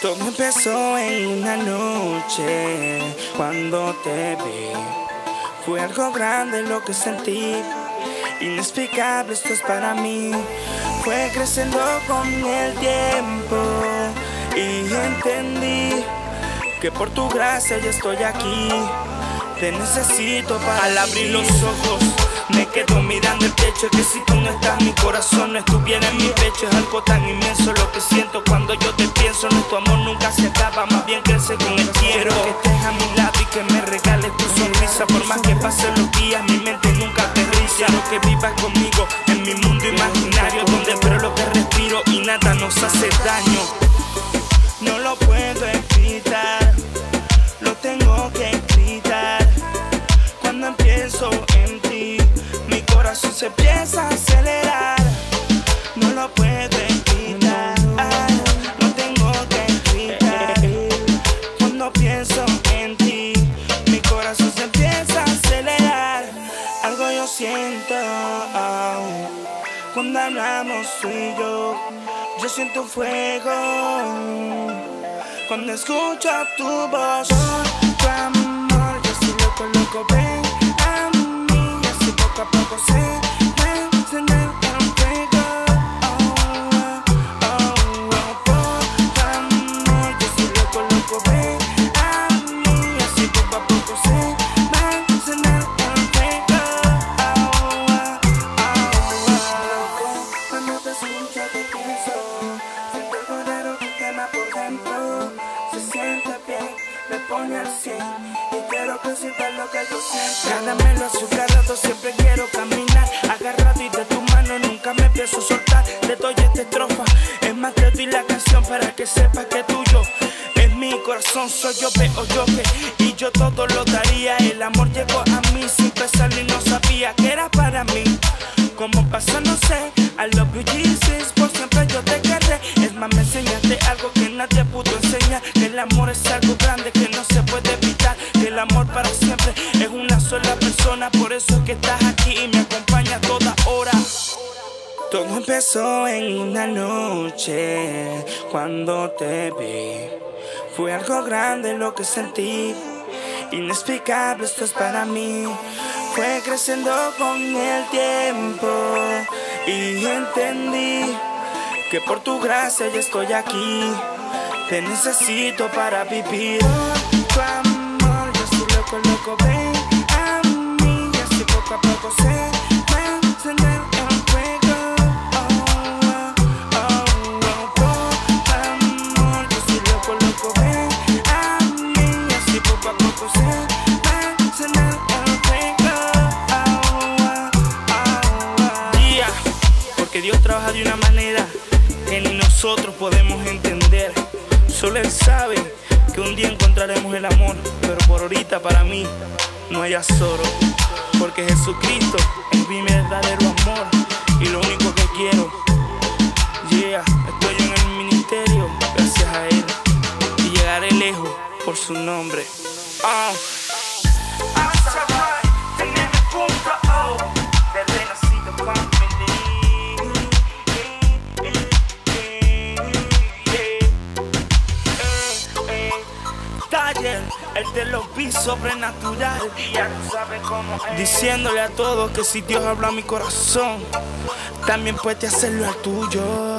Todo empezó en una noche cuando te vi. Fue algo grande lo que sentí, inexplicable esto es para mí. Fue creciendo con el tiempo y entendí que por tu gracia ya estoy aquí. Te necesito para al abrir los ojos. Me quedo mirando el techo, que si tú no estás, mi corazón no estuviera en mi pecho. Es algo tan inmenso lo que siento cuando yo te pienso. Nuestro amor nunca se acaba, más bien crece con el tiempo. que estés a mi lado y que me regales tu sonrisa. Por más que pasen los días, mi mente nunca aterriza. Lo que vivas conmigo en mi mundo imaginario, donde espero lo que respiro y nada nos hace daño. No lo puedo evitar, lo tengo que gritar. Cuando empiezo corazón se empieza a acelerar. No lo puedo evitar, lo tengo que gritar. Cuando pienso en ti, mi corazón se empieza a acelerar. Algo yo siento cuando hablamos tú y yo. Yo siento fuego cuando escucho tu voz. Tu amor, yo estoy loco, loco, ven por dentro Se siente bien, me pone al quiero sientas lo que yo siento. Caramelo azucarado, siempre quiero caminar. Agarrado y de tu mano nunca me pienso soltar. Te doy esta estrofa, es más te doy la canción Para que sepas que tuyo. Es mi corazón Soy yo, veo yo que y yo todo lo daría. El amor llegó a mí sin pensarlo y no sabía que era para mí. Como pasa no sé, I love you Jesus, por siempre yo te querré. Es más me enseñaste algo que nadie pudo enseñar Que el amor es algo eso es que estás aquí y me acompaña a toda hora todo empezó en una noche cuando te vi. Fue algo grande lo que sentí, inexplicable esto es para mí. Fue creciendo con el tiempo y entendí que por tu gracia ya estoy aquí. Te necesito para vivir. Tu amor, yo estoy loco, loco, ven Oh, oh, oh. Oh, oh, oh. Porque Dios trabaja de una manera que ni nosotros podemos entender. Solo Él sabe que un día encontraremos el amor, pero por ahorita para mí no hay solo. Porque Jesucristo es mi verdadero amor y lo único que quiero. Yeah, estoy en el ministerio gracias a Él y llegaré lejos por su nombre. Ah. El de los beats sobrenatural. Ya tú sabes cómo. Diciéndole a todos que si Dios habla a mi corazón, también puede hacerlo al tuyo.